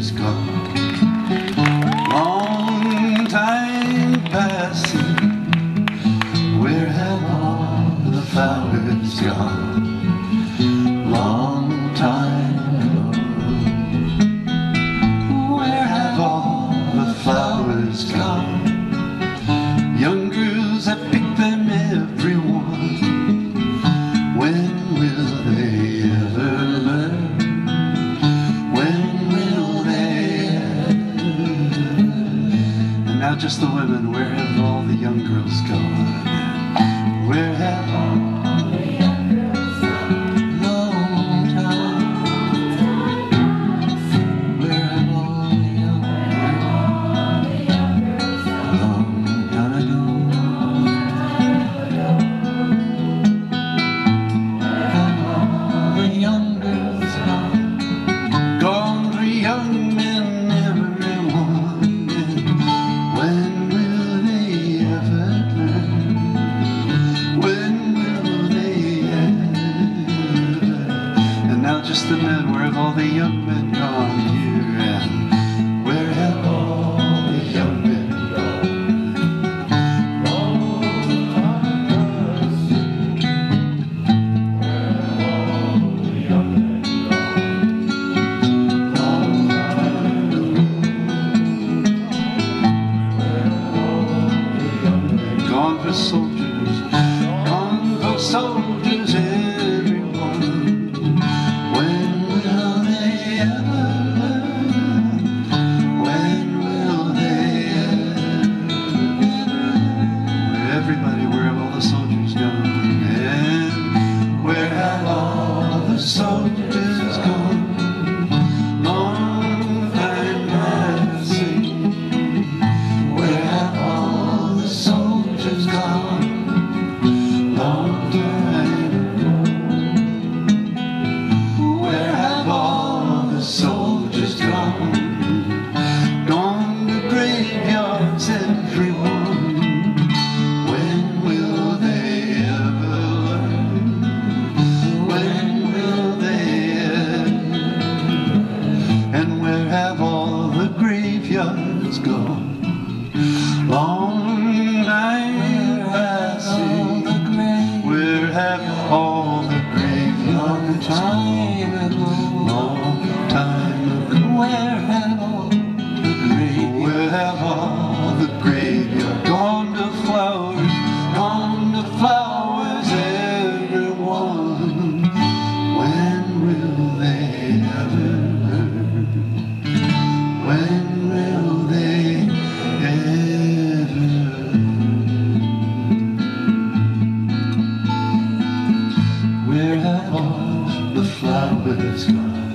flowers gone. Long time passing, where have all the flowers gone? Long time ago, where have all the flowers gone? Now just the women, where have all the young girls gone? Where have all now just the men, where have all the young men gone here? And where have all the young men gone? Where have all the young men gone for soldiers, gone for soldiers, Long time. Where have all the soldiers gone? Gone to graveyards, everyone. When will they ever learn? When will they? And where have all the graveyards gone? Time ago. Where have all the graveyards? Where have all the graveyards gone to flowers? Gone to flowers, everyone. When will they ever learn? When will they ever? Where have all the flowers gone?